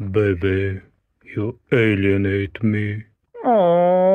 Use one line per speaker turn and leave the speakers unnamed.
Baby, you alienate me.
Aww.